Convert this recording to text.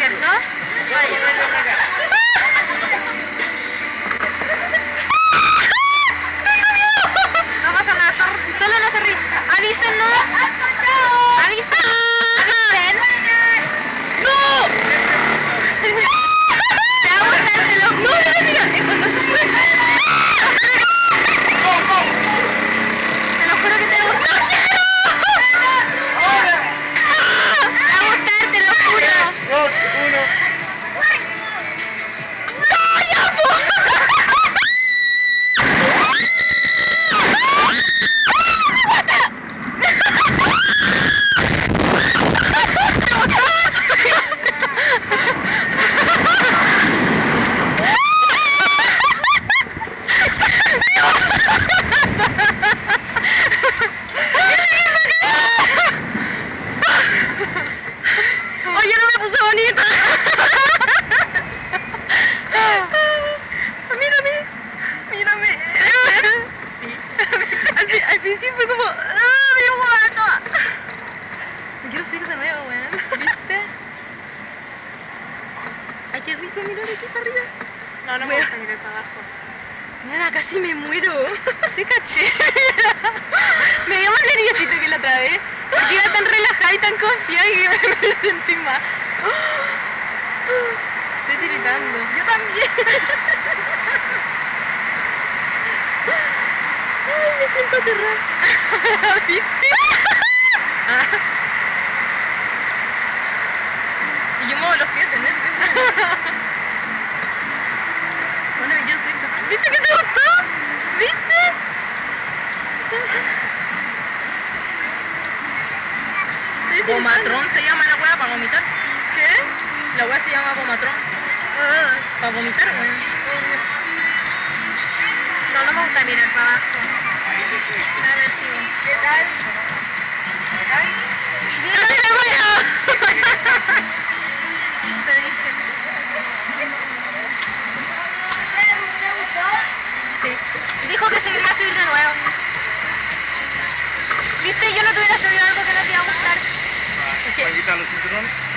¿cierto? Qué rico mirar aquí para arriba. No, no me gusta mirar para abajo. Mira, casi me muero. Sí, caché. me dio más nerviosito que la otra vez. Porque iba tan relajada y tan confiada que me sentí más. Estoy tiritando. Yo también. Ay, me siento aterrada. ¿Viste? Y yo muevo los pies nervios. Bueno, yo soy ¿Viste que te gustó? ¿Viste? Pomatrón se llama la weá para vomitar. ¿Qué? La weá se llama pomatrón. Ah, Para vomitar, weón. no, no me gusta mirar para abajo. ¿Viste? Yo no te hubiera subido algo que no te iba a gustar. ¿Para quitar los cinturones?